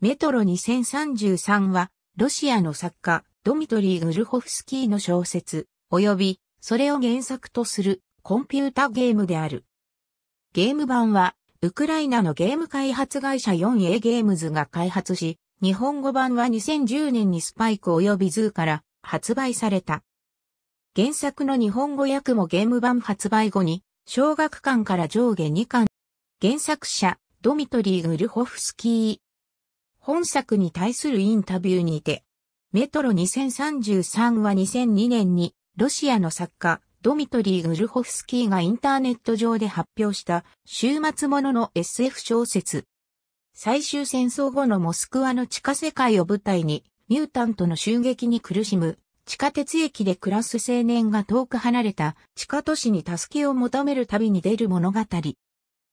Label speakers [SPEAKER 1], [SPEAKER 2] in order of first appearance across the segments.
[SPEAKER 1] メトロ2033は、ロシアの作家、ドミトリー・グルホフスキーの小説、及び、それを原作とする、コンピュータゲームである。ゲーム版は、ウクライナのゲーム開発会社 4A ゲームズが開発し、日本語版は2010年にスパイク及びズーから発売された。原作の日本語訳もゲーム版発売後に、小学館から上下2巻。原作者、ドミトリー・グルホフスキー。本作に対するインタビューにて、メトロ2033は2002年にロシアの作家ドミトリー・グルホフスキーがインターネット上で発表した週末ものの SF 小説。最終戦争後のモスクワの地下世界を舞台にミュータントの襲撃に苦しむ地下鉄駅で暮らす青年が遠く離れた地下都市に助けを求める旅に出る物語。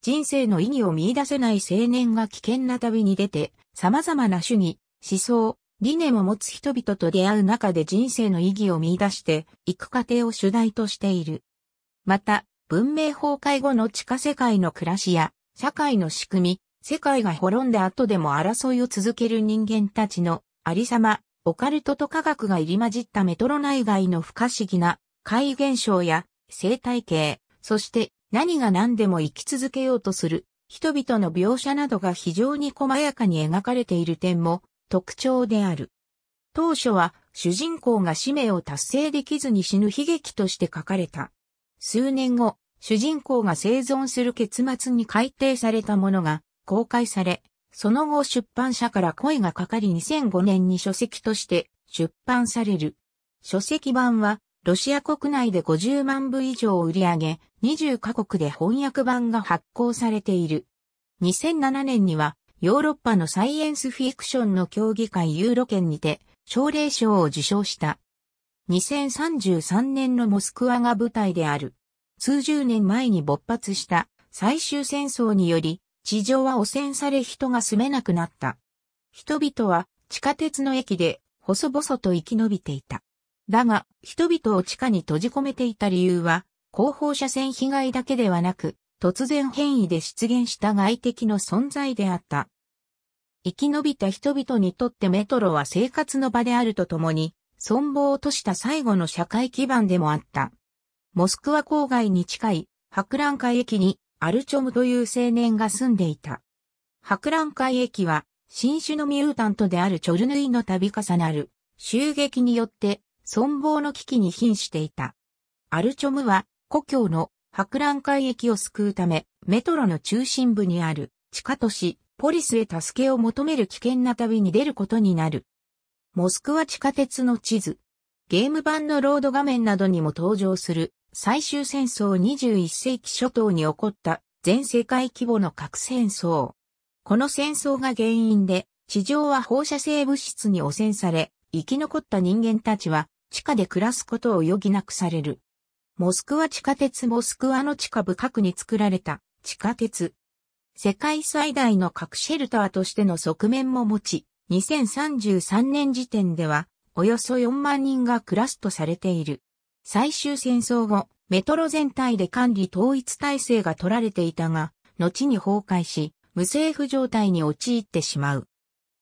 [SPEAKER 1] 人生の意義を見出せない青年が危険な旅に出て、様々な主義、思想、理念を持つ人々と出会う中で人生の意義を見出していく過程を主題としている。また、文明崩壊後の地下世界の暮らしや、社会の仕組み、世界が滅んだ後でも争いを続ける人間たちのありさま、オカルトと科学が入り混じったメトロ内外の不可思議な怪異現象や生態系、そして何が何でも生き続けようとする人々の描写などが非常に細やかに描かれている点も特徴である。当初は主人公が使命を達成できずに死ぬ悲劇として書かれた。数年後、主人公が生存する結末に改定されたものが公開され、その後出版社から声がかかり2005年に書籍として出版される。書籍版はロシア国内で50万部以上を売り上げ、20カ国で翻訳版が発行されている。2007年には、ヨーロッパのサイエンスフィクションの協議会ユーロ圏にて、奨励賞を受賞した。2033年のモスクワが舞台である。数十年前に勃発した最終戦争により、地上は汚染され人が住めなくなった。人々は地下鉄の駅で細々と生き延びていた。だが、人々を地下に閉じ込めていた理由は、後方車線被害だけではなく、突然変異で出現した外敵の存在であった。生き延びた人々にとってメトロは生活の場であるとともに、存亡をとした最後の社会基盤でもあった。モスクワ郊外に近い博覧会駅にアルチョムという青年が住んでいた。博覧会駅は新種のミュータントであるチョルヌイの度重なる襲撃によって存亡の危機に瀕していた。アルチョムは故郷の博覧会駅を救うため、メトロの中心部にある地下都市ポリスへ助けを求める危険な旅に出ることになる。モスクワ地下鉄の地図。ゲーム版のロード画面などにも登場する最終戦争21世紀初頭に起こった全世界規模の核戦争。この戦争が原因で地上は放射性物質に汚染され、生き残った人間たちは地下で暮らすことを余儀なくされる。モスクワ地下鉄モスクワの地下部角に作られた地下鉄。世界最大の核シェルターとしての側面も持ち、2033年時点ではおよそ4万人が暮らすとされている。最終戦争後、メトロ全体で管理統一体制が取られていたが、後に崩壊し、無政府状態に陥ってしまう。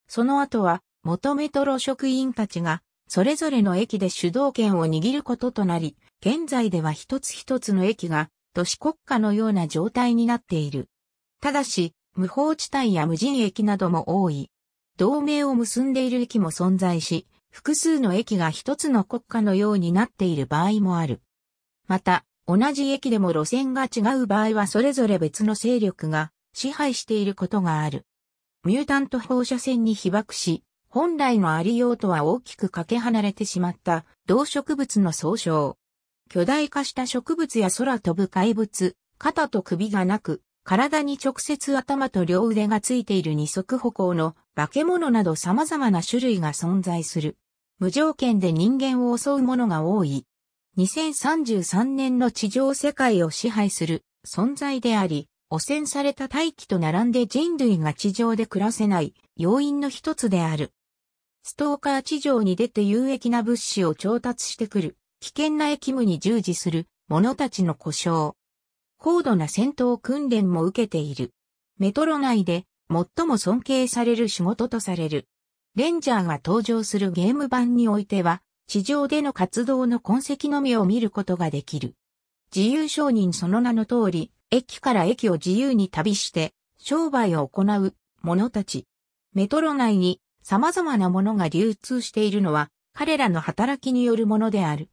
[SPEAKER 1] その後は、元メトロ職員たちが、それぞれの駅で主導権を握ることとなり、現在では一つ一つの駅が都市国家のような状態になっている。ただし、無法地帯や無人駅なども多い。同盟を結んでいる駅も存在し、複数の駅が一つの国家のようになっている場合もある。また、同じ駅でも路線が違う場合はそれぞれ別の勢力が支配していることがある。ミュータント放射線に被爆し、本来のありようとは大きくかけ離れてしまった動植物の総称。巨大化した植物や空飛ぶ怪物、肩と首がなく、体に直接頭と両腕がついている二足歩行の化け物など様々な種類が存在する。無条件で人間を襲うものが多い。2033年の地上世界を支配する存在であり、汚染された大気と並んで人類が地上で暮らせない要因の一つである。ストーカー地上に出て有益な物資を調達してくる、危険な役務に従事する者たちの故障。高度な戦闘訓練も受けている。メトロ内で最も尊敬される仕事とされる。レンジャーが登場するゲーム版においては、地上での活動の痕跡のみを見ることができる。自由商人その名の通り、駅から駅を自由に旅して、商売を行う者たち。メトロ内に様々なものが流通しているのは、彼らの働きによるものである。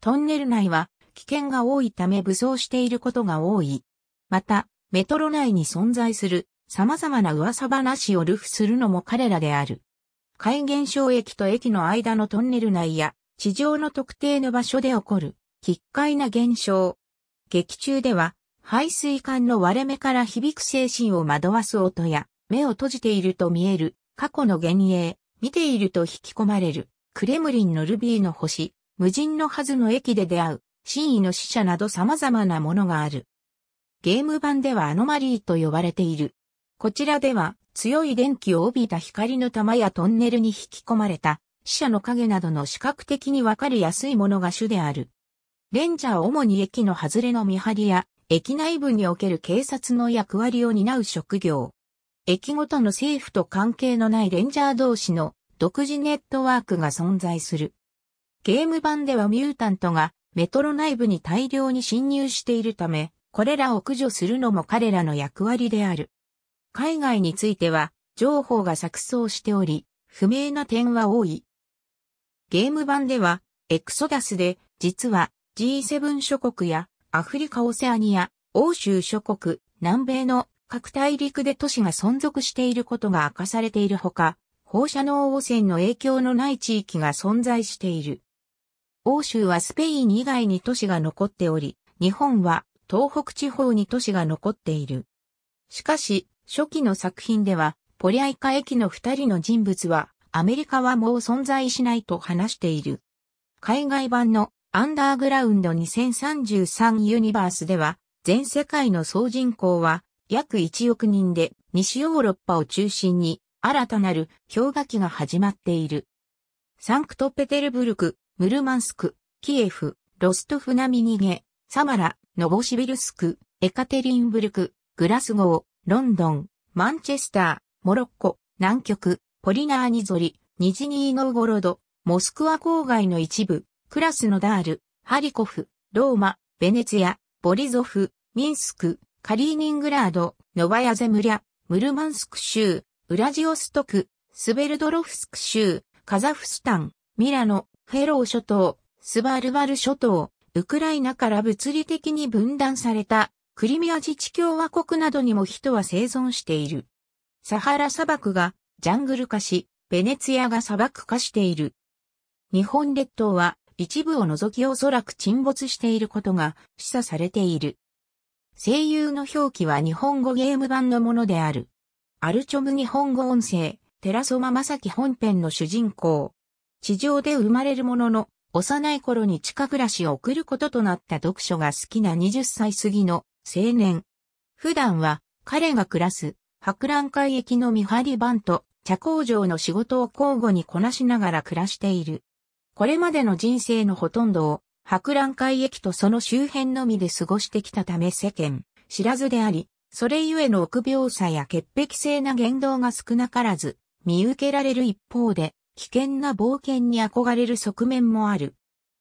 [SPEAKER 1] トンネル内は危険が多いため武装していることが多い。また、メトロ内に存在する様々な噂話を流布するのも彼らである。海現象駅と駅の間のトンネル内や地上の特定の場所で起こる奇怪な現象。劇中では排水管の割れ目から響く精神を惑わす音や目を閉じていると見える過去の幻影、見ていると引き込まれるクレムリンのルビーの星、無人のはずの駅で出会う真意の死者など様々なものがある。ゲーム版ではアノマリーと呼ばれている。こちらでは強い電気を帯びた光の玉やトンネルに引き込まれた死者の影などの視覚的にわかりやすいものが主である。レンジャーは主に駅の外れの見張りや駅内部における警察の役割を担う職業。駅ごとの政府と関係のないレンジャー同士の独自ネットワークが存在する。ゲーム版ではミュータントがメトロ内部に大量に侵入しているため、これらを駆除するのも彼らの役割である。海外については、情報が錯綜しており、不明な点は多い。ゲーム版では、エクソダスで、実は G7 諸国やアフリカ・オセアニア、欧州諸国、南米の各大陸で都市が存続していることが明かされているほか、放射能汚染の影響のない地域が存在している。欧州はスペイン以外に都市が残っており、日本は東北地方に都市が残っている。しかし、初期の作品では、ポリアイカ駅の二人の人物はアメリカはもう存在しないと話している。海外版のアンダーグラウンド2033ユニバースでは、全世界の総人口は約1億人で西ヨーロッパを中心に新たなる氷河期が始まっている。サンクトペテルブルク、ムルマンスク、キエフ、ロストフナミニゲ、サマラ、ノボシビルスク、エカテリンブルク、グラスゴー、ロンドン、マンチェスター、モロッコ、南極、ポリナーニゾリ、ニジニーノウゴロド、モスクワ郊外の一部、クラスノダール、ハリコフ、ローマ、ベネツィア、ボリゾフ、ミンスク、カリーニングラード、ノバヤゼムリャ、ムルマンスク州、ウラジオストク、スベルドロフスク州、カザフスタン、ミラノ、フェロー諸島、スバルバル諸島、ウクライナから物理的に分断されたクリミア自治共和国などにも人は生存している。サハラ砂漠がジャングル化し、ベネツィアが砂漠化している。日本列島は一部を除きおそらく沈没していることが示唆されている。声優の表記は日本語ゲーム版のものである。アルチョム日本語音声、寺ソマ正樹本編の主人公。地上で生まれるものの、幼い頃に地下暮らしを送ることとなった読書が好きな20歳過ぎの青年。普段は彼が暮らす博覧会駅の見張り番と茶工場の仕事を交互にこなしながら暮らしている。これまでの人生のほとんどを博覧会駅とその周辺のみで過ごしてきたため世間知らずであり、それゆえの臆病さや潔癖性な言動が少なからず見受けられる一方で危険な冒険に憧れる側面もある。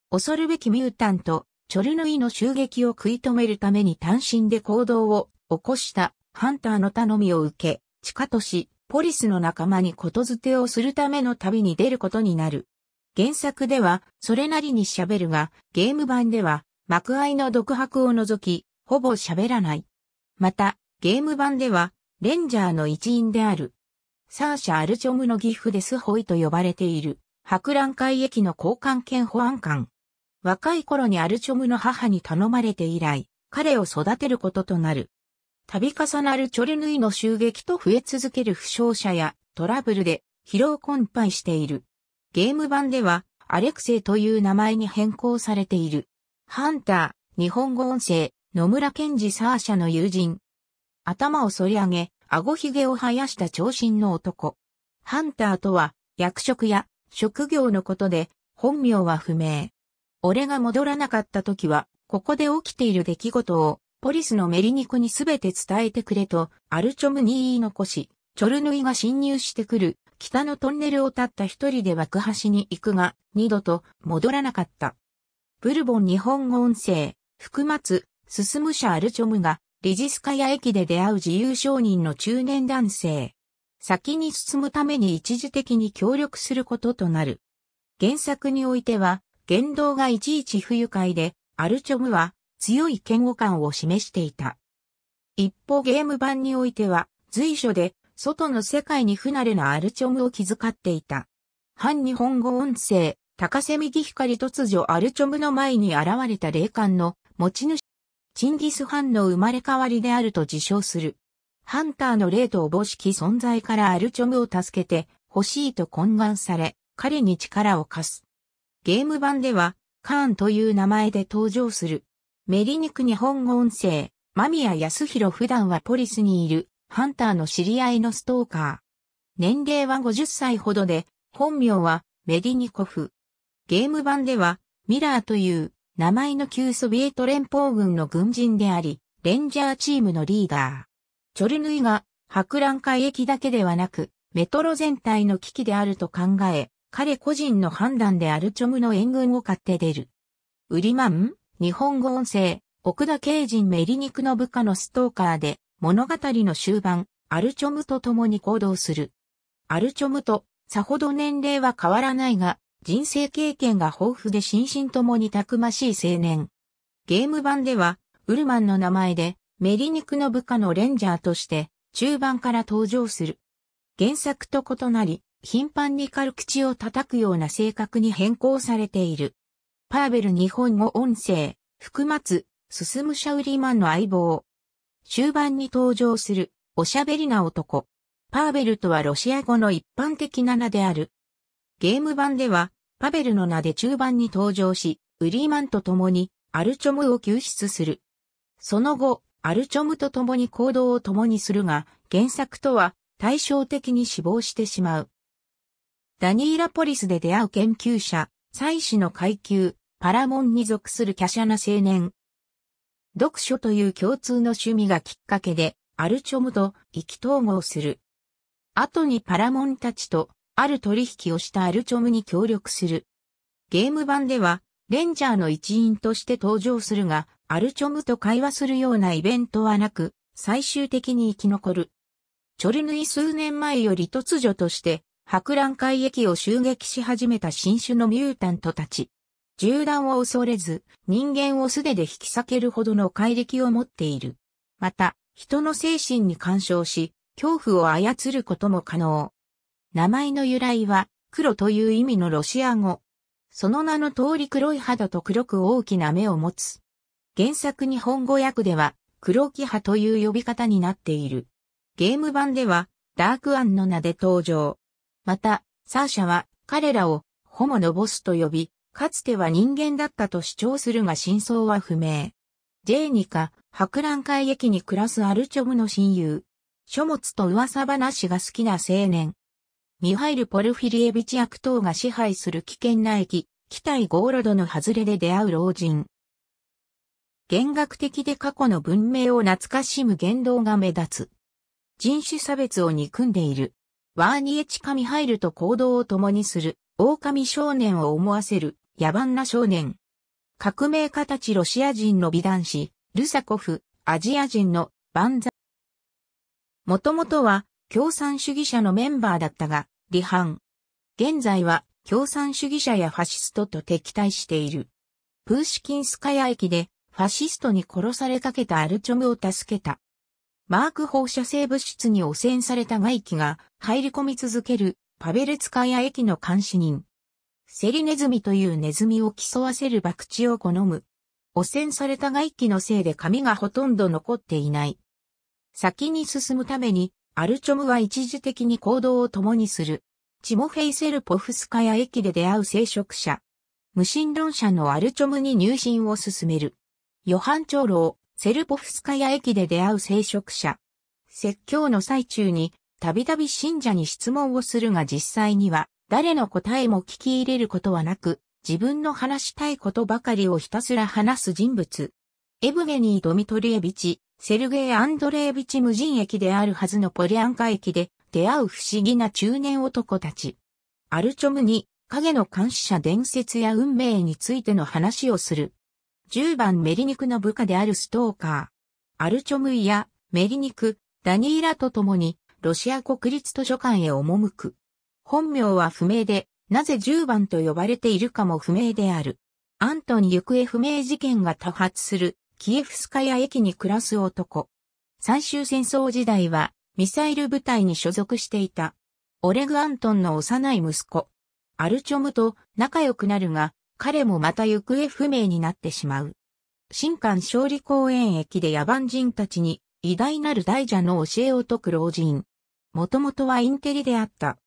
[SPEAKER 1] 恐るべきミュータント、チョルヌイの襲撃を食い止めるために単身で行動を起こしたハンターの頼みを受け、地下都市、ポリスの仲間にことづてをするための旅に出ることになる。原作ではそれなりに喋るが、ゲーム版では幕愛の独白を除き、ほぼ喋らない。また、ゲーム版では、レンジャーの一員である。サーシャ・アルチョムのギフデスホイと呼ばれている、博覧会駅の交換兼保安官。若い頃にアルチョムの母に頼まれて以来、彼を育てることとなる。度重なるチョルヌイの襲撃と増え続ける負傷者やトラブルで疲労困憊している。ゲーム版ではアレクセイという名前に変更されている。ハンター、日本語音声、野村健二サーシャの友人。頭を反り上げ、顎ひげを生やした長身の男。ハンターとは役職や職業のことで本名は不明。俺が戻らなかった時は、ここで起きている出来事をポリスのメリニコにすべて伝えてくれと、アルチョムに言い残し、チョルヌイが侵入してくる北のトンネルを立った一人で爆破しに行くが、二度と戻らなかった。ブルボン日本語音声、福松、進む者アルチョムが、リジスカヤ駅で出会う自由商人の中年男性。先に進むために一時的に協力することとなる。原作においては、言動がいちいち不愉快で、アルチョムは強い嫌悪感を示していた。一方ゲーム版においては、随所で外の世界に不慣れなアルチョムを気遣っていた。反日本語音声、高瀬右光突如アルチョムの前に現れた霊感の持ち主、チンギス・ハンの生まれ変わりであると自称する。ハンターの霊とおぼしき存在からアルチョムを助けて欲しいと懇願され、彼に力を貸す。ゲーム版では、カーンという名前で登場する。メリニク日本語音声、間宮康弘普段はポリスにいる、ハンターの知り合いのストーカー。年齢は50歳ほどで、本名はメディニコフ。ゲーム版では、ミラーという名前の旧ソビエト連邦軍の軍人であり、レンジャーチームのリーダー。チョルヌイが博覧会駅だけではなく、メトロ全体の危機であると考え、彼個人の判断でアルチョムの援軍を買って出る。ウリマン、日本語音声、奥田慶人メリニクの部下のストーカーで、物語の終盤、アルチョムと共に行動する。アルチョムと、さほど年齢は変わらないが、人生経験が豊富で心身ともにたくましい青年。ゲーム版では、ウルマンの名前で、メリニクの部下のレンジャーとして、中盤から登場する。原作と異なり、頻繁に軽口を叩くような性格に変更されている。パーベル日本語音声、福松、進むシャウリーマンの相棒。終盤に登場する、おしゃべりな男。パーベルとはロシア語の一般的な名である。ゲーム版では、パベルの名で中盤に登場し、ウリーマンと共にアルチョムを救出する。その後、アルチョムと共に行動を共にするが、原作とは対照的に死亡してしまう。ダニーラポリスで出会う研究者、祭司の階級、パラモンに属する華奢な青年。読書という共通の趣味がきっかけで、アルチョムと意気統合する。後にパラモンたちと、ある取引をしたアルチョムに協力する。ゲーム版では、レンジャーの一員として登場するが、アルチョムと会話するようなイベントはなく、最終的に生き残る。チョルヌイ数年前より突如として、博覧会駅を襲撃し始めた新種のミュータントたち。銃弾を恐れず、人間を素手で引き裂けるほどの怪力を持っている。また、人の精神に干渉し、恐怖を操ることも可能。名前の由来は、黒という意味のロシア語。その名の通り黒い肌と黒く大きな目を持つ。原作日本語訳では、黒木派という呼び方になっている。ゲーム版では、ダークアンの名で登場。また、サーシャは、彼らを、ホモのボスと呼び、かつては人間だったと主張するが真相は不明。ジェーニカ、博覧会駅に暮らすアルチョムの親友。書物と噂話が好きな青年。ミハイル・ポルフィリエビチ役等が支配する危険な駅、機体ゴーロドの外れで出会う老人。弦楽的で過去の文明を懐かしむ言動が目立つ。人種差別を憎んでいる。ワーニエチカミハイルと行動を共にする、狼少年を思わせる、野蛮な少年。革命家たちロシア人の美男子、ルサコフ、アジア人のバンザ。もともとは共産主義者のメンバーだったが、離反。現在は共産主義者やファシストと敵対している。プーシキンスカヤ駅でファシストに殺されかけたアルチョムを助けた。マーク放射性物質に汚染された外気が入り込み続けるパベルツカヤ駅の監視人。セリネズミというネズミを競わせる博打を好む。汚染された外気のせいで髪がほとんど残っていない。先に進むために、アルチョムは一時的に行動を共にする。チモフェイセルポフスカヤ駅で出会う聖職者。無神論者のアルチョムに入信を進める。ヨハン長老、セルポフスカヤ駅で出会う聖職者。説教の最中に、たびたび信者に質問をするが実際には、誰の答えも聞き入れることはなく、自分の話したいことばかりをひたすら話す人物。エブゲニー・ドミトリエビチ、セルゲイ・アンドレービチ無人駅であるはずのポリアンカ駅で出会う不思議な中年男たち。アルチョムに影の監視者伝説や運命についての話をする。10番メリニクの部下であるストーカー。アルチョムイやメリニク、ダニーラと共にロシア国立図書館へ赴く。本名は不明で、なぜ10番と呼ばれているかも不明である。アントに行方不明事件が多発するキエフスカヤ駅に暮らす男。最終戦争時代はミサイル部隊に所属していた。オレグ・アントンの幼い息子。アルチョムと仲良くなるが、彼もまた行方不明になってしまう。新館勝利公園駅で野蛮人たちに偉大なる大蛇の教えを説く老人。もともとはインテリであった。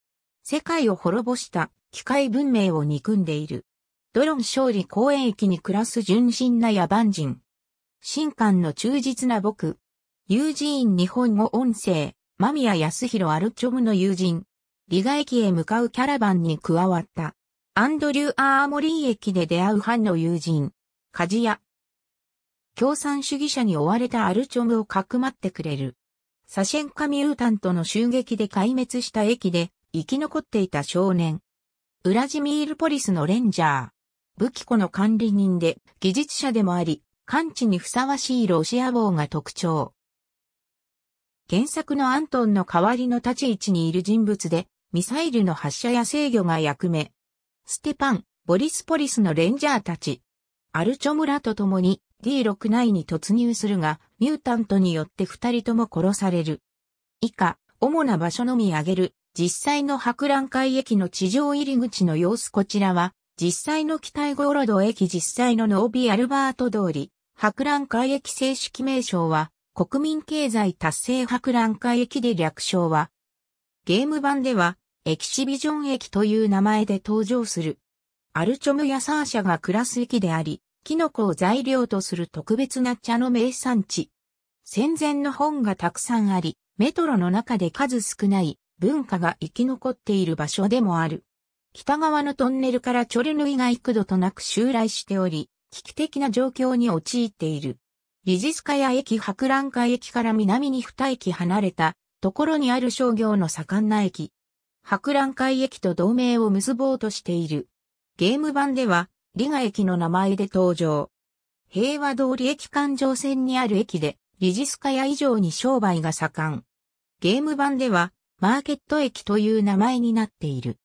[SPEAKER 1] 世界を滅ぼした機械文明を憎んでいる。ドロン勝利公園駅に暮らす純真な野蛮人。新館の忠実な僕。友人日本語音声、間宮康弘アルチョムの友人。リガ駅へ向かうキャラバンに加わった。アンドリュー・アーモリー駅で出会うファンの友人。鍛冶屋。共産主義者に追われたアルチョムをかくまってくれる。サシェンカミュータントの襲撃で壊滅した駅で生き残っていた少年。ウラジミールポリスのレンジャー。武器庫の管理人で技術者でもあり、完治にふさわしいロシア棒が特徴。原作のアントンの代わりの立ち位置にいる人物で、ミサイルの発射や制御が役目。ステパン、ボリスポリスのレンジャーたち。アルチョ村と共に D6 内に突入するが、ミュータントによって二人とも殺される。以下、主な場所のみ挙げる、実際の博覧会駅の地上入り口の様子こちらは、実際の北イゴロド駅実際のノービーアルバート通り、博覧会駅正式名称は、国民経済達成博覧会駅で略称は、ゲーム版では、エキシビジョン駅という名前で登場する。アルチョムやサーシャが暮らす駅であり、キノコを材料とする特別な茶の名産地。戦前の本がたくさんあり、メトロの中で数少ない文化が生き残っている場所でもある。北側のトンネルからチョルヌイが幾度となく襲来しており、危機的な状況に陥っている。リジスカヤ駅博覧会駅から南に二駅離れたところにある商業の盛んな駅。博覧会駅と同盟を結ぼうとしている。ゲーム版では、リガ駅の名前で登場。平和通り駅環状線にある駅で、リジスカヤ以上に商売が盛ん。ゲーム版では、マーケット駅という名前になっている。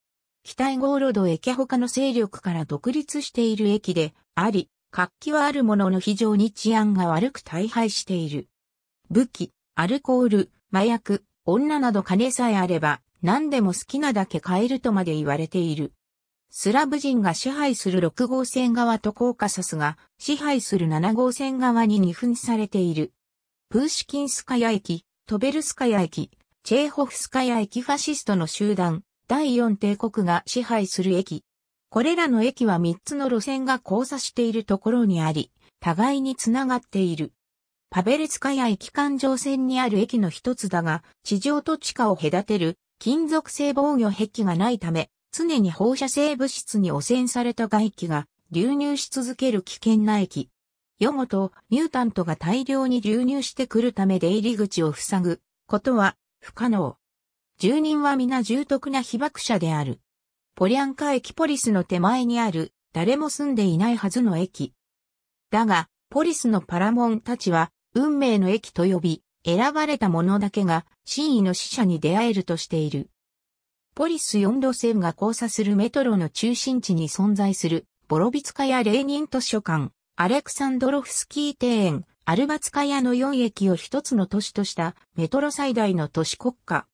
[SPEAKER 1] 北イゴーロド駅他の勢力から独立している駅であり、活気はあるものの非常に治安が悪く大敗している。武器、アルコール、麻薬、女など金さえあれば何でも好きなだけ買えるとまで言われている。スラブ人が支配する6号線側とコーカサスが支配する7号線側に二分されている。プーシキンスカヤ駅、トベルスカヤ駅、チェーホフスカヤ駅ファシストの集団、第四帝国が支配する駅。これらの駅は3つの路線が交差しているところにあり、互いにつながっている。パベルツカヤ駅環状線にある駅の一つだが、地上と地下を隔てる金属製防御壁がないため、常に放射性物質に汚染された外気が流入し続ける危険な駅。夜ごとミュータントが大量に流入してくるため出入り口を塞ぐことは不可能。住人は皆重篤な被爆者である。ポリアンカ駅ポリスの手前にある誰も住んでいないはずの駅。だが、ポリスのパラモンたちは運命の駅と呼び、選ばれた者だけが真意の死者に出会えるとしている。ポリス4路線が交差するメトロの中心地に存在する、ボロビツカヤレーニン図書館、アレクサンドロフスキー庭園、アルバツカヤの4駅を一つの都市としたメトロ最大の都市国家。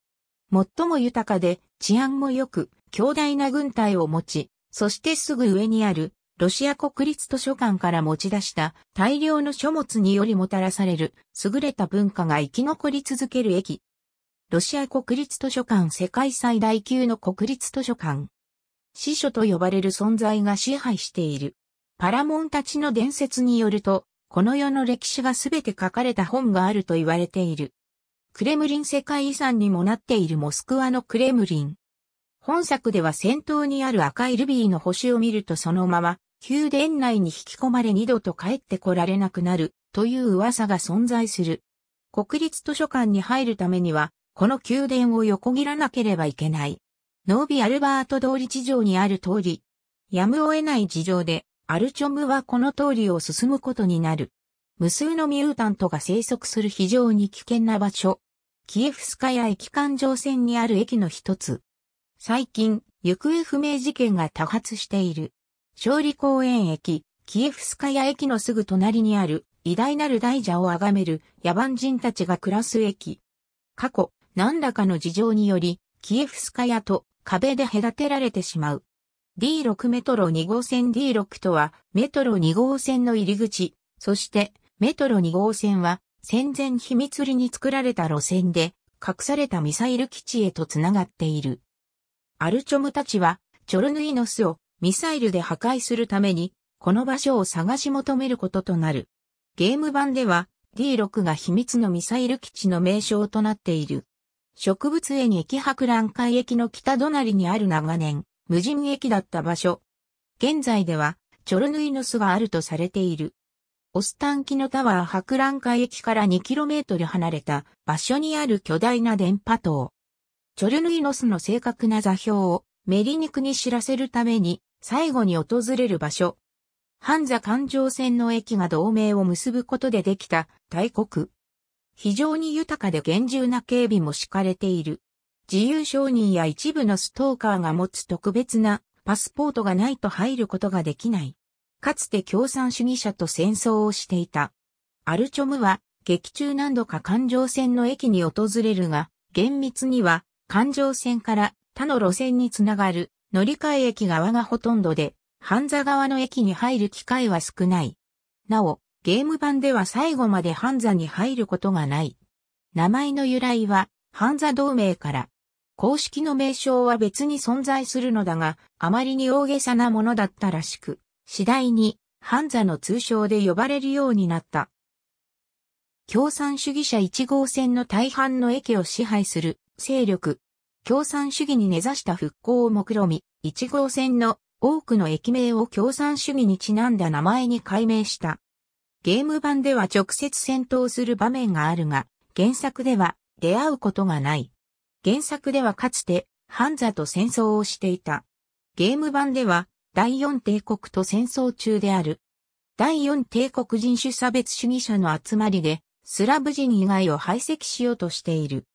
[SPEAKER 1] 最も豊かで治安も良く、強大な軍隊を持ち、そしてすぐ上にあるロシア国立図書館から持ち出した大量の書物によりもたらされる優れた文化が生き残り続ける駅。ロシア国立図書館世界最大級の国立図書館。司書と呼ばれる存在が支配している。パラモンたちの伝説によると、この世の歴史がすべて書かれた本があると言われている。クレムリン世界遺産にもなっているモスクワのクレムリン。本作では先頭にある赤いルビーの星を見るとそのまま宮殿内に引き込まれ二度と帰ってこられなくなるという噂が存在する。国立図書館に入るためには、この宮殿を横切らなければいけない。ノービ・アルバート通り地上にある通り。やむを得ない事情で、アルチョムはこの通りを進むことになる。無数のミュータントが生息する非常に危険な場所。キエフスカヤ駅環状線にある駅の一つ。最近、行方不明事件が多発している。勝利公園駅、キエフスカヤ駅のすぐ隣にある偉大なる大蛇を崇める野蛮人たちが暮らす駅。過去、何らかの事情により、キエフスカヤと壁で隔てられてしまう。D6 メトロ2号線 D6 とはメトロ2号線の入り口、そしてメトロ2号線は戦前秘密裏に作られた路線で隠されたミサイル基地へとつながっている。アルチョムたちはチョルヌイノスをミサイルで破壊するためにこの場所を探し求めることとなる。ゲーム版では D6 が秘密のミサイル基地の名称となっている。植物園駅博覧会駅の北隣にある長年、無人駅だった場所。現在では、チョルヌイノスがあるとされている。オスタンキノタワー博覧会駅から 2km 離れた場所にある巨大な電波塔。チョルヌイノスの正確な座標をメリニクに知らせるために最後に訪れる場所。ハンザ環状線の駅が同盟を結ぶことでできた大国。非常に豊かで厳重な警備も敷かれている。自由承認や一部のストーカーが持つ特別なパスポートがないと入ることができない。かつて共産主義者と戦争をしていた。アルチョムは劇中何度か環状線の駅に訪れるが、厳密には環状線から他の路線につながる乗り換え駅側がほとんどで、半座側の駅に入る機会は少ない。なお、ゲーム版では最後までハンザに入ることがない。名前の由来は、ハンザ同盟から。公式の名称は別に存在するのだが、あまりに大げさなものだったらしく、次第に、ハンザの通称で呼ばれるようになった。共産主義者1号線の大半の駅を支配する勢力。共産主義に根ざした復興を目論み、1号線の多くの駅名を共産主義にちなんだ名前に改名した。ゲーム版では直接戦闘する場面があるが、原作では出会うことがない。原作ではかつて、ハンザと戦争をしていた。ゲーム版では、第四帝国と戦争中である。第四帝国人種差別主義者の集まりで、スラブ人以外を排斥しようとしている。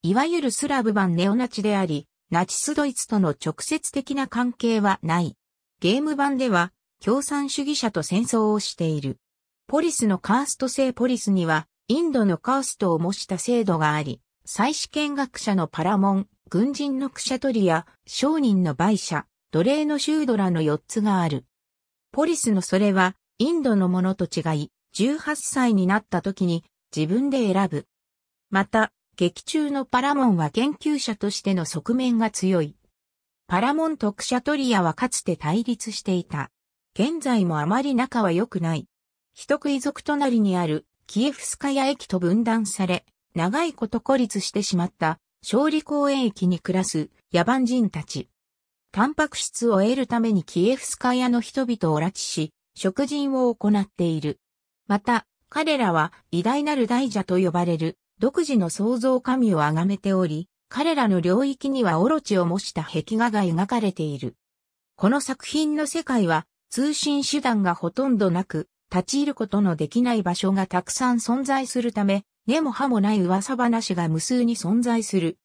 [SPEAKER 1] いわゆるスラブ版ネオナチであり、ナチスドイツとの直接的な関係はない。ゲーム版では、共産主義者と戦争をしている。ポリスのカースト制ポリスには、インドのカーストを模した制度があり、再試験学者のパラモン、軍人のクシャトリア、商人のバイシャ、奴隷のシュードラの4つがある。ポリスのそれは、インドのものと違い、18歳になった時に自分で選ぶ。また、劇中のパラモンは研究者としての側面が強い。パラモンとクシャトリアはかつて対立していた。現在もあまり仲は良くない。人食い族隣にあるキエフスカヤ駅と分断され、長いこと孤立してしまった勝利公園駅に暮らす野蛮人たち。タンパク質を得るためにキエフスカヤの人々を拉致し、食人を行っている。また、彼らは偉大なる大蛇と呼ばれる独自の創造神を崇めており、彼らの領域にはオロチを模した壁画が描かれている。この作品の世界は通信手段がほとんどなく、立ち入ることのできない場所がたくさん存在するため、根も葉もない噂話が無数に存在する。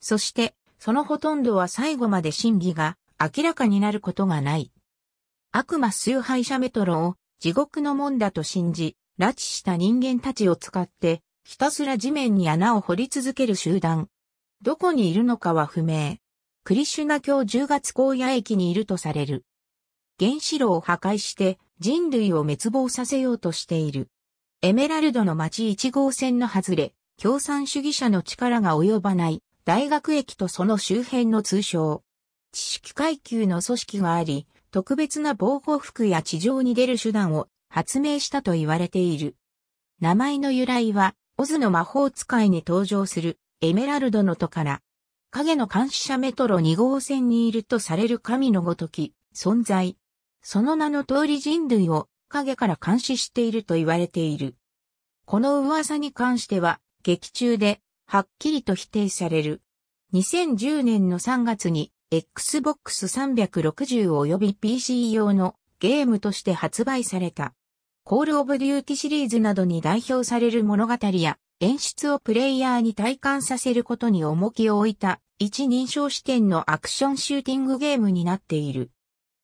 [SPEAKER 1] そして、そのほとんどは最後まで真偽が明らかになることがない。悪魔崇拝者メトロを地獄の門だと信じ、拉致した人間たちを使って、ひたすら地面に穴を掘り続ける集団。どこにいるのかは不明。クリシュナ教10月荒野駅にいるとされる。原子炉を破壊して人類を滅亡させようとしている。エメラルドの町1号線の外れ、共産主義者の力が及ばない大学駅とその周辺の通称。知識階級の組織があり、特別な防護服や地上に出る手段を発明したと言われている。名前の由来は、オズの魔法使いに登場するエメラルドの戸から、影の監視者メトロ2号線にいるとされる神のごとき存在。その名の通り人類を影から監視していると言われている。この噂に関しては、劇中ではっきりと否定される。2010年の3月に Xbox 360及び PC 用のゲームとして発売された。コールオブデューティシリーズなどに代表される物語や演出をプレイヤーに体感させることに重きを置いた一人称視点のアクションシューティングゲームになっている。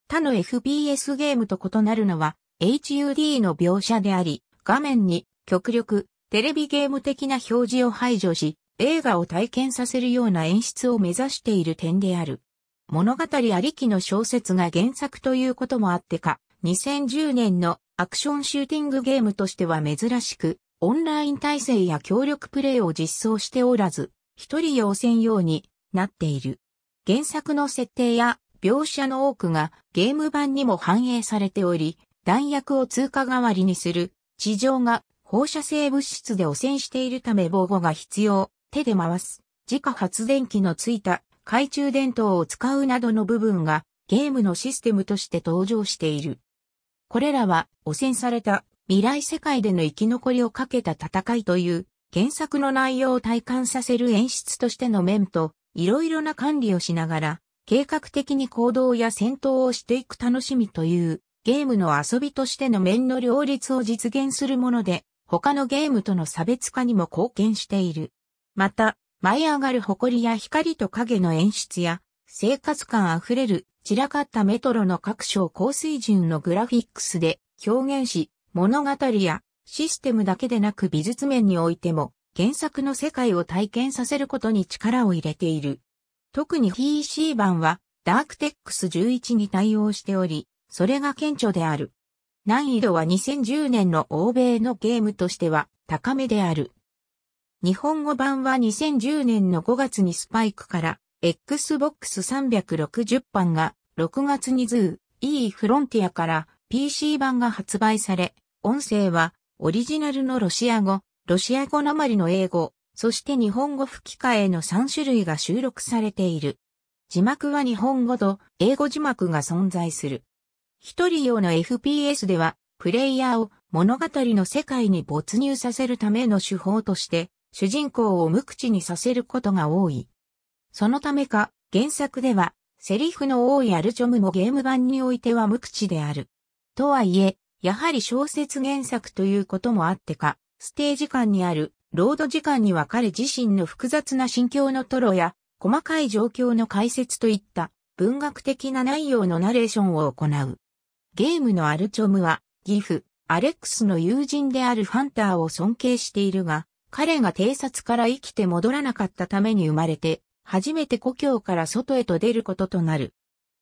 [SPEAKER 1] 他の FPS ゲームと異なるのは HUD の描写であり、画面に極力テレビゲーム的な表示を排除し、映画を体験させるような演出を目指している点である。物語ありきの小説が原作ということもあってか、2010年のアクションシューティングゲームとしては珍しく、オンライン体制や協力プレイを実装しておらず、一人用専用になっている。原作の設定や描写の多くがゲーム版にも反映されており、弾薬を通過代わりにする地上が放射性物質で汚染しているため防護が必要、手で回す、自家発電機のついた懐中電灯を使うなどの部分がゲームのシステムとして登場している。これらは汚染された未来世界での生き残りをかけた戦いという原作の内容を体感させる演出としての面といろいろな管理をしながら計画的に行動や戦闘をしていく楽しみという。ゲームの遊びとしての面の両立を実現するもので他のゲームとの差別化にも貢献している。また、舞い上がる埃や光と影の演出や生活感あふれる散らかったメトロの各章高水準のグラフィックスで表現し、物語やシステムだけでなく美術面においても原作の世界を体験させることに力を入れている。特に PC 版はダークテックス11に対応しており、それが顕著である。難易度は2010年の欧米のゲームとしては高めである。日本語版は2010年の5月にスパイクから Xbox 360版が6月にズー E フロンティアから PC 版が発売され、音声はオリジナルのロシア語、ロシア語なまりの英語、そして日本語吹き替えの3種類が収録されている。字幕は日本語と英語字幕が存在する。一人用の FPS では、プレイヤーを物語の世界に没入させるための手法として、主人公を無口にさせることが多い。そのためか、原作では、セリフの多いアルチョムもゲーム版においては無口である。とはいえ、やはり小説原作ということもあってか、ステージ間にある、ロード時間には彼自身の複雑な心境のトロや、細かい状況の解説といった文学的な内容のナレーションを行う。ゲームのアルチョムは、ギフ、アレックスの友人であるファンターを尊敬しているが、彼が偵察から生きて戻らなかったために生まれて、初めて故郷から外へと出ることとなる。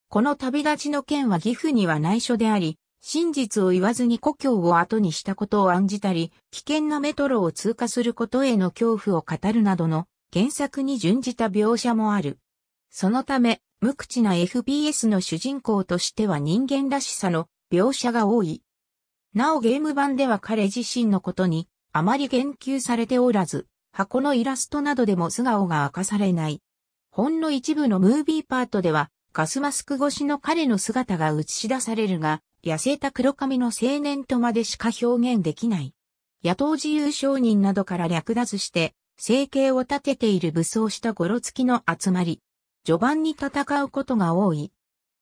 [SPEAKER 1] この旅立ちの件は義父には内緒であり、真実を言わずに故郷を後にしたことを案じたり、危険なメトロを通過することへの恐怖を語るなどの原作に準じた描写もある。そのため、無口な FPS の主人公としては人間らしさの描写が多い。なおゲーム版では彼自身のことにあまり言及されておらず、箱のイラストなどでも素顔が明かされない。ほんの一部のムービーパートでは、ガスマスク越しの彼の姿が映し出されるが、痩せた黒髪の青年とまでしか表現できない。野党自由商人などから略奪して、生計を立てている武装したゴロつきの集まり。序盤に戦うことが多い。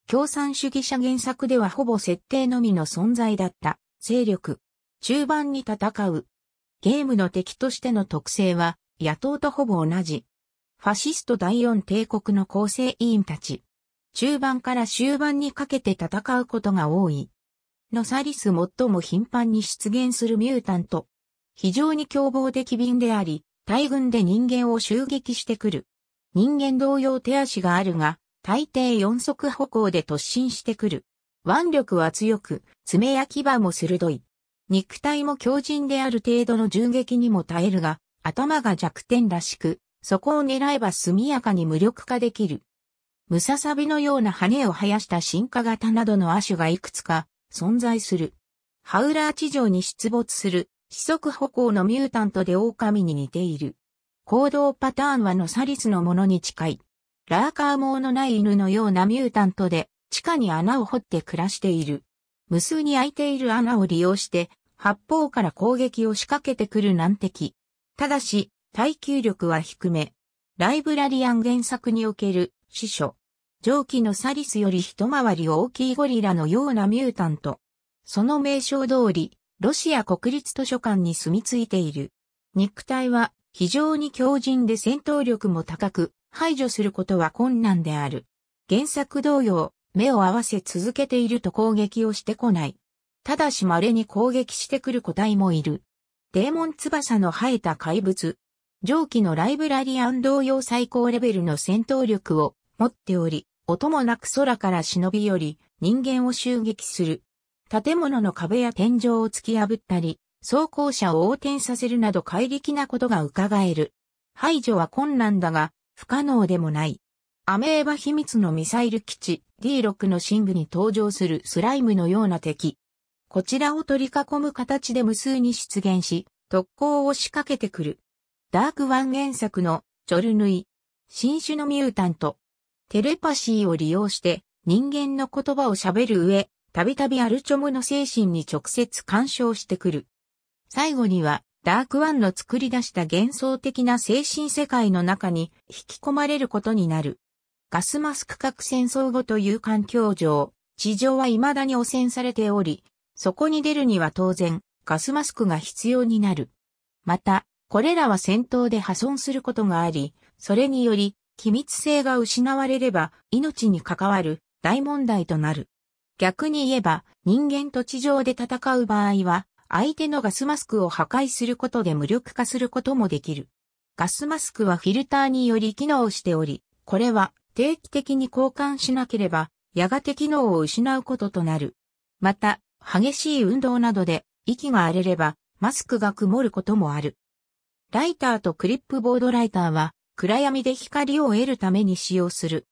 [SPEAKER 1] 共産主義者原作ではほぼ設定のみの存在だった。勢力。中盤に戦う。ゲームの敵としての特性は野党とほぼ同じ。ファシスト第四帝国の構成委員たち。中盤から終盤にかけて戦うことが多い。ノサリス最も頻繁に出現するミュータント。非常に凶暴で機敏であり、大群で人間を襲撃してくる。人間同様手足があるが、大抵四足歩行で突進してくる。腕力は強く、爪や牙も鋭い。肉体も強靭である程度の銃撃にも耐えるが、頭が弱点らしく、そこを狙えば速やかに無力化できる。ムササビのような羽を生やした進化型などの亜種がいくつか存在する。ハウラー地上に出没する四足歩行のミュータントで狼に似ている。行動パターンはノサリスのものに近い。ラーカー毛のない犬のようなミュータントで地下に穴を掘って暮らしている。無数に開いている穴を利用して、八方から攻撃を仕掛けてくる難敵。ただし、耐久力は低め。ライブラリアン原作における司書。上記のサリスより一回り大きいゴリラのようなミュータント。その名称通り、ロシア国立図書館に住み着いている。肉体は非常に強靭で戦闘力も高く、排除することは困難である。原作同様、目を合わせ続けていると攻撃をしてこない。ただし稀に攻撃してくる個体もいる。デーモン翼の生えた怪物。上記のライブラリアン同様最高レベルの戦闘力を持っており、音もなく空から忍び寄り、人間を襲撃する。建物の壁や天井を突き破ったり、走行車を横転させるなど怪力なことが伺える。排除は困難だが、不可能でもない。アメーバ秘密のミサイル基地 D6 の深部に登場するスライムのような敵。こちらを取り囲む形で無数に出現し、特攻を仕掛けてくる。ダークワン原作のチョルヌイ。新種のミュータント。テレパシーを利用して人間の言葉を喋る上、たびたびアルチョムの精神に直接干渉してくる。最後には、ダークワンの作り出した幻想的な精神世界の中に引き込まれることになる。ガスマスク核戦争後という環境上、地上は未だに汚染されており、そこに出るには当然、ガスマスクが必要になる。また、これらは戦闘で破損することがあり、それにより、機密性が失われれば、命に関わる大問題となる。逆に言えば、人間と地上で戦う場合は、相手のガスマスクを破壊することで無力化することもできる。ガスマスクはフィルターにより機能しており、これは定期的に交換しなければ、やがて機能を失うこととなる。また、激しい運動などで息が荒れれば、マスクが曇ることもある。ライターとクリップボードライターは、暗闇で光を得るために使用する。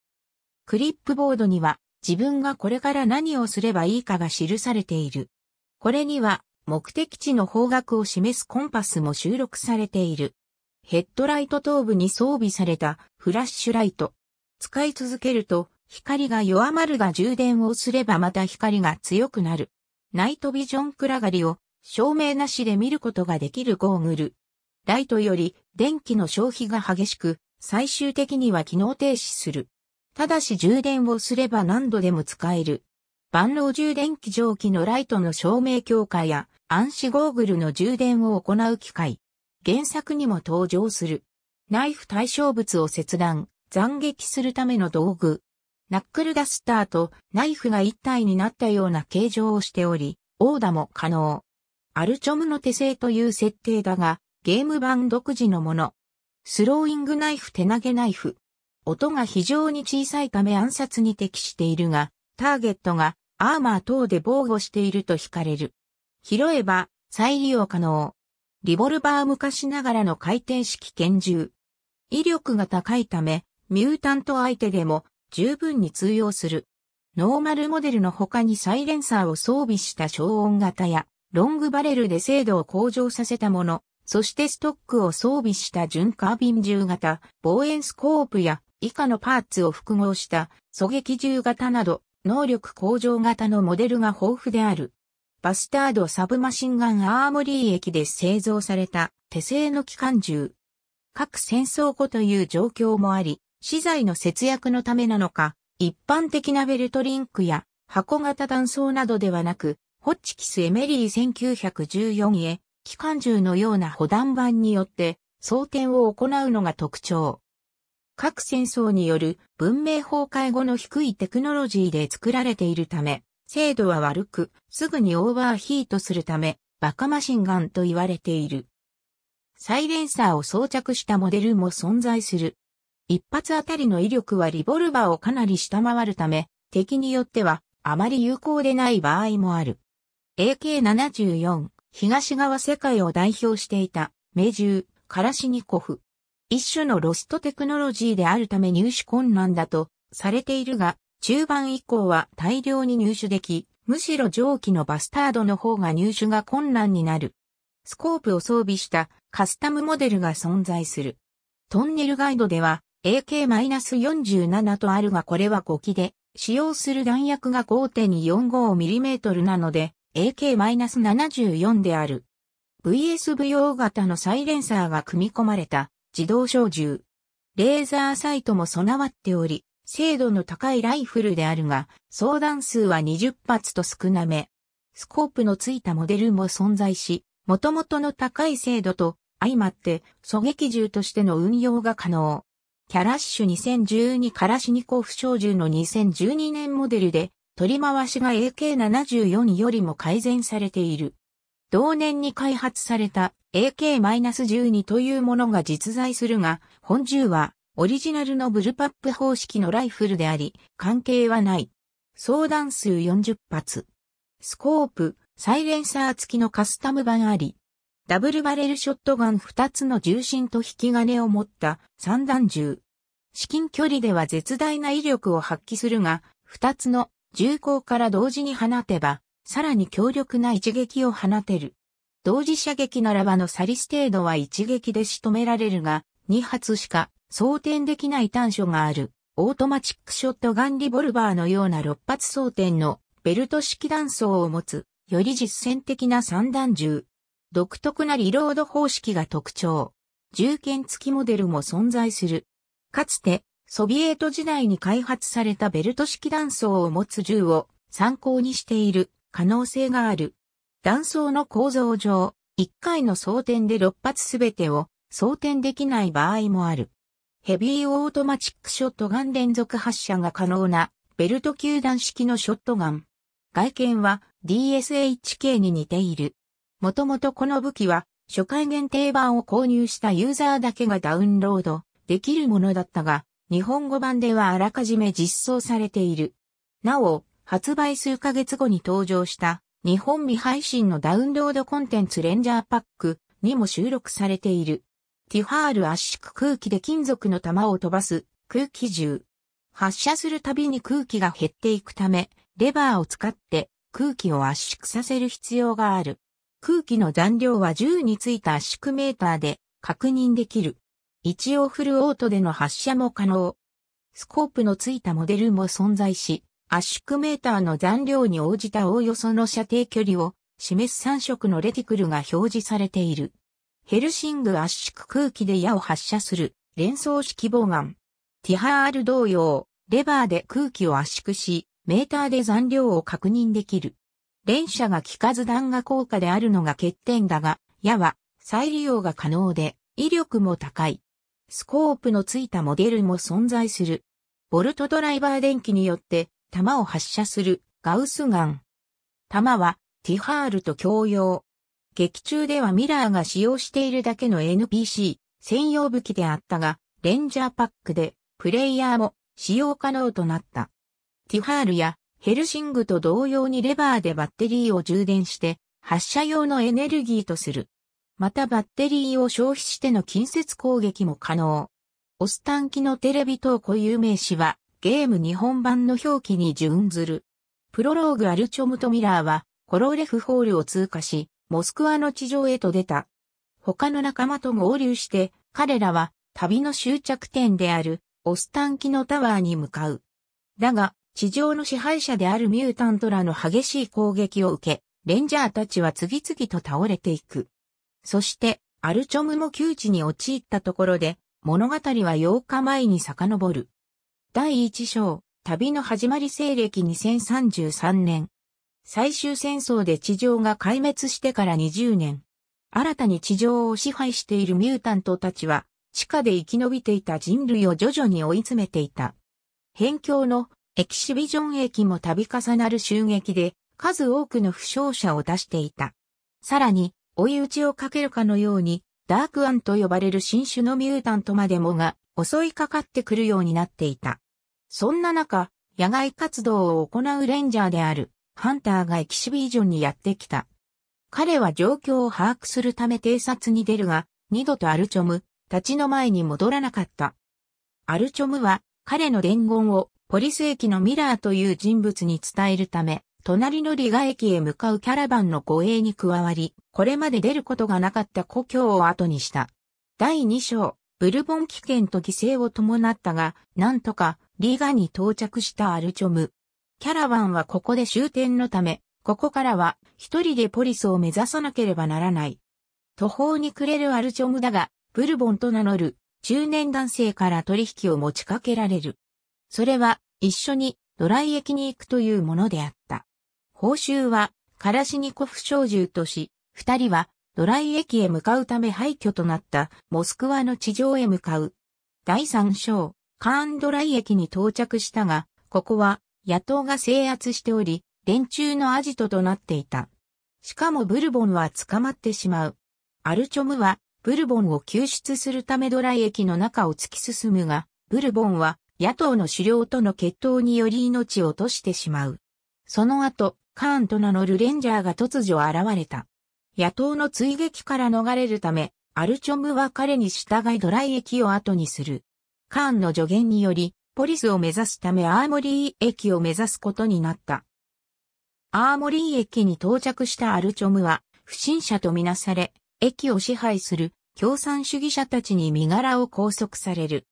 [SPEAKER 1] クリップボードには、自分がこれから何をすればいいかが記されている。これには、目的地の方角を示すコンパスも収録されている。ヘッドライト頭部に装備されたフラッシュライト。使い続けると光が弱まるが充電をすればまた光が強くなる。ナイトビジョン暗がりを照明なしで見ることができるゴーグル。ライトより電気の消費が激しく、最終的には機能停止する。ただし充電をすれば何度でも使える。万能充電器蒸気のライトの照明強化や暗視ゴーグルの充電を行う機械。原作にも登場する。ナイフ対象物を切断、斬撃するための道具。ナックルダスターとナイフが一体になったような形状をしており、オーダも可能。アルチョムの手製という設定だが、ゲーム版独自のもの。スローイングナイフ手投げナイフ。音が非常に小さいため暗殺に適しているが、ターゲットがアーマー等で防護していると惹かれる。拾えば再利用可能。リボルバー昔ながらの回転式拳銃。威力が高いため、ミュータント相手でも十分に通用する。ノーマルモデルの他にサイレンサーを装備した消音型や、ロングバレルで精度を向上させたもの、そしてストックを装備した準カービン銃型、防煙スコープや以下のパーツを複合した狙撃銃型など、能力向上型のモデルが豊富である。バスタードサブマシンガンアーモリー液で製造された手製の機関銃。各戦争後という状況もあり、資材の節約のためなのか、一般的なベルトリンクや箱型断層などではなく、ホッチキスエメリー1914へ、機関銃のような保弾板によって装填を行うのが特徴。各戦争による文明崩壊後の低いテクノロジーで作られているため、精度は悪く、すぐにオーバーヒートするため、バカマシンガンと言われている。サイレンサーを装着したモデルも存在する。一発あたりの威力はリボルバーをかなり下回るため、敵によってはあまり有効でない場合もある。AK-74、東側世界を代表していた、命銃、カラシニコフ。一種のロストテクノロジーであるため入手困難だとされているが、中盤以降は大量に入手でき、むしろ上記のバスタードの方が入手が困難になる。スコープを装備したカスタムモデルが存在する。トンネルガイドでは AK-47 とあるがこれは5機で、使用する弾薬が 5.245mm なので、AK-74 である。VSV 大型のサイレンサーが組み込まれた自動小銃。レーザーサイトも備わっており、精度の高いライフルであるが、装弾数は20発と少なめ。スコープのついたモデルも存在し、元々の高い精度と相まって狙撃銃としての運用が可能。キャラッシュ2012カラシニコフ小銃の2012年モデルで取り回しが AK74 よりも改善されている。同年に開発された AK-12 というものが実在するが、本銃はオリジナルのブルパップ方式のライフルであり、関係はない。相弾数40発。スコープ、サイレンサー付きのカスタム版あり。ダブルバレルショットガン2つの重心と引き金を持った三段銃。至近距離では絶大な威力を発揮するが、2つの銃口から同時に放てば、さらに強力な一撃を放てる。同時射撃ならばのサリス程度は一撃で仕留められるが、2発しか装填できない短所がある。オートマチックショットガンリボルバーのような6発装填のベルト式弾倉を持つ、より実践的な三段銃。独特なリロード方式が特徴。銃剣付きモデルも存在する。かつて、ソビエト時代に開発されたベルト式弾倉を持つ銃を参考にしている可能性がある。弾倉の構造上、1回の装填で6発すべてを装填できない場合もある。ヘビーオートマチックショットガン連続発射が可能なベルト球弾式のショットガン。外見は DSHK に似ている。もともとこの武器は初回限定版を購入したユーザーだけがダウンロードできるものだったが、日本語版ではあらかじめ実装されている。なお、発売数ヶ月後に登場した日本未配信のダウンロードコンテンツレンジャーパックにも収録されている。ティファール圧縮空気で金属の弾を飛ばす空気銃。発射するたびに空気が減っていくため、レバーを使って空気を圧縮させる必要がある。空気の残量は銃についた圧縮メーターで確認できる。一応フルオートでの発射も可能。スコープのついたモデルも存在し、圧縮メーターの残量に応じたおおよその射程距離を示す3色のレティクルが表示されている。ヘルシング圧縮空気で矢を発射する連想式ボウガン。ティハール同様、レバーで空気を圧縮し、メーターで残量を確認できる。連射が効かず弾が効果であるのが欠点だが、矢は再利用が可能で、威力も高い。スコープのついたモデルも存在する。ボルトドライバー電気によって弾を発射するガウスガン。弾はティハールと共用。劇中ではミラーが使用しているだけの NPC 専用武器であったが、レンジャーパックでプレイヤーも使用可能となった。ティハールやヘルシングと同様にレバーでバッテリーを充電して発射用のエネルギーとする。またバッテリーを消費しての近接攻撃も可能。オスタン機のテレビ等固有名詞はゲーム日本版の表記に準ずる。プロローグアルチョムとミラーはコローレフホールを通過し、モスクワの地上へと出た。他の仲間と合流して彼らは旅の終着点であるオスタン機のタワーに向かう。だが、地上の支配者であるミュータントらの激しい攻撃を受け、レンジャーたちは次々と倒れていく。そして、アルチョムも窮地に陥ったところで、物語は8日前に遡る。第1章、旅の始まり西暦2033年。最終戦争で地上が壊滅してから20年。新たに地上を支配しているミュータントたちは、地下で生き延びていた人類を徐々に追い詰めていた。辺境のエキシビジョン駅も度重なる襲撃で数多くの負傷者を出していた。さらに、追い打ちをかけるかのように、ダークアンと呼ばれる新種のミュータントまでもが襲いかかってくるようになっていた。そんな中、野外活動を行うレンジャーであるハンターがエキシビジョンにやってきた。彼は状況を把握するため偵察に出るが、二度とアルチョム、たちの前に戻らなかった。アルチョムは彼の伝言をポリス駅のミラーという人物に伝えるため、隣のリガ駅へ向かうキャラバンの護衛に加わり、これまで出ることがなかった故郷を後にした。第2章、ブルボン危険と犠牲を伴ったが、なんとかリガに到着したアルチョム。キャラバンはここで終点のため、ここからは一人でポリスを目指さなければならない。途方に暮れるアルチョムだが、ブルボンと名乗る中年男性から取引を持ちかけられる。それは一緒にドライ駅に行くというものであった。報酬はカラシニコフ小銃とし、二人はドライ駅へ向かうため廃墟となったモスクワの地上へ向かう。第三章、カーンドライ駅に到着したが、ここは野党が制圧しており、連中のアジトとなっていた。しかもブルボンは捕まってしまう。アルチョムはブルボンを救出するためドライ駅の中を突き進むが、ブルボンは野党の狩猟との決闘により命を落としてしまう。その後、カーンと名乗るレンジャーが突如現れた。野党の追撃から逃れるため、アルチョムは彼に従いドライ駅を後にする。カーンの助言により、ポリスを目指すためアーモリー駅を目指すことになった。アーモリー駅に到着したアルチョムは、不審者とみなされ、駅を支配する共産主義者たちに身柄を拘束される。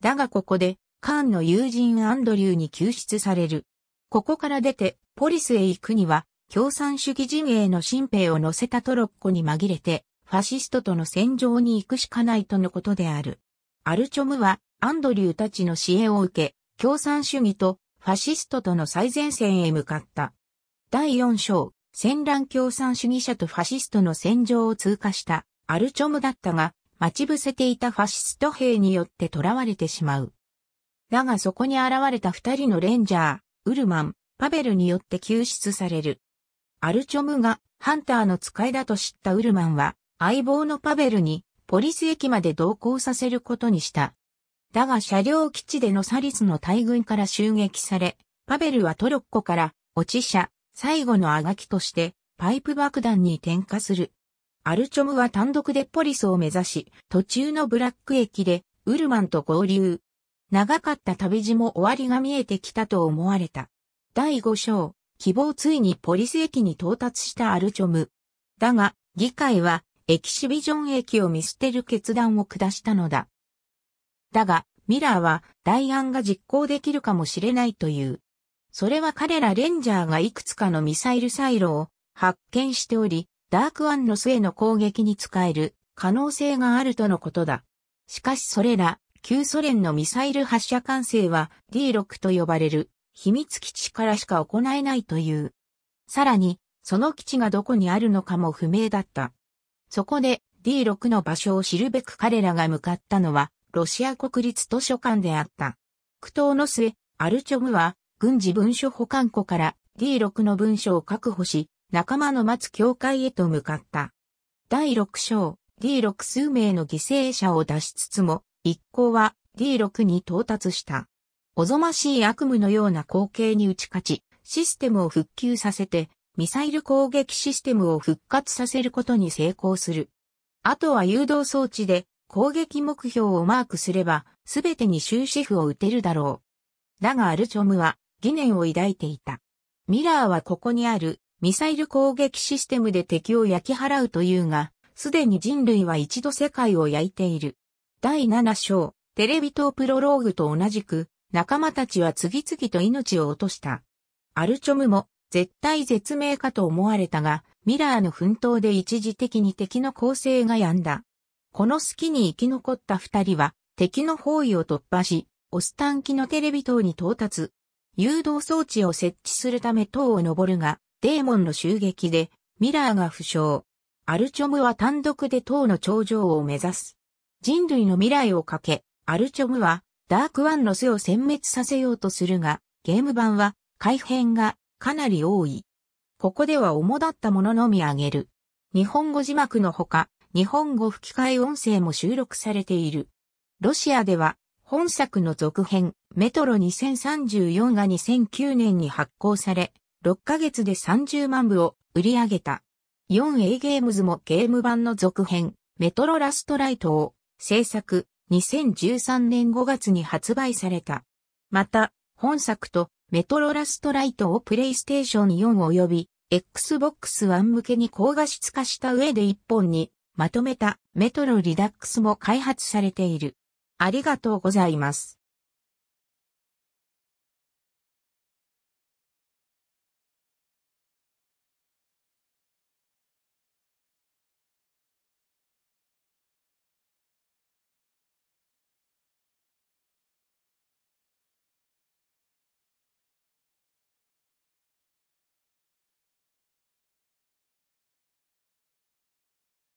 [SPEAKER 1] だがここで、カーンの友人アンドリューに救出される。ここから出て、ポリスへ行くには、共産主義陣営の新兵を乗せたトロッコに紛れて、ファシストとの戦場に行くしかないとのことである。アルチョムは、アンドリューたちの支援を受け、共産主義とファシストとの最前線へ向かった。第4章、戦乱共産主義者とファシストの戦場を通過したアルチョムだったが、待ち伏せていたファシスト兵によって囚われてしまう。だがそこに現れた二人のレンジャー、ウルマン、パベルによって救出される。アルチョムがハンターの使いだと知ったウルマンは相棒のパベルにポリス駅まで同行させることにした。だが車両基地でのサリスの大軍から襲撃され、パベルはトロッコから落ち車、最後のあがきとしてパイプ爆弾に点火する。アルチョムは単独でポリスを目指し、途中のブラック駅でウルマンと合流。長かった旅路も終わりが見えてきたと思われた。第5章、希望ついにポリス駅に到達したアルチョム。だが、議会はエキシビジョン駅を見捨てる決断を下したのだ。だが、ミラーは代案が実行できるかもしれないという。それは彼らレンジャーがいくつかのミサイルサイロを発見しており、ダークワンの末の攻撃に使える可能性があるとのことだ。しかしそれら、旧ソ連のミサイル発射管制は D6 と呼ばれる秘密基地からしか行えないという。さらに、その基地がどこにあるのかも不明だった。そこで D6 の場所を知るべく彼らが向かったのは、ロシア国立図書館であった。苦闘の末、アルチョムは軍事文書保管庫から D6 の文書を確保し、仲間の待つ教会へと向かった。第6章 D6 数名の犠牲者を出しつつも、一行は D6 に到達した。おぞましい悪夢のような光景に打ち勝ち、システムを復旧させて、ミサイル攻撃システムを復活させることに成功する。あとは誘導装置で攻撃目標をマークすれば、すべてに終止符を打てるだろう。だがアルチョムは、疑念を抱いていた。ミラーはここにあるミサイル攻撃システムで敵を焼き払うというが、すでに人類は一度世界を焼いている。第7章、テレビ塔プロローグと同じく、仲間たちは次々と命を落とした。アルチョムも絶対絶命かと思われたが、ミラーの奮闘で一時的に敵の攻勢が止んだ。この隙に生き残った二人は、敵の包囲を突破し、オスタン機のテレビ塔に到達。誘導装置を設置するため塔を登るが、デーモンの襲撃で、ミラーが負傷。アルチョムは単独で塔の頂上を目指す。人類の未来をかけ、アルチョムは、ダークワンの巣を殲滅させようとするが、ゲーム版は、改変がかなり多い。ここでは主だったもののみ挙げる。日本語字幕のほか、日本語吹き替え音声も収録されている。ロシアでは、本作の続編、メトロ2034が2009年に発行され、6ヶ月で30万部を売り上げた。4A ゲームズもゲーム版の続編、メトロラストライトを制作、2013年5月に発売された。また、本作とメトロラストライトをプレイステーション4及び Xbox One 向けに高画質化した上で一本にまとめたメトロリダックスも開発されている。ありがとうございます。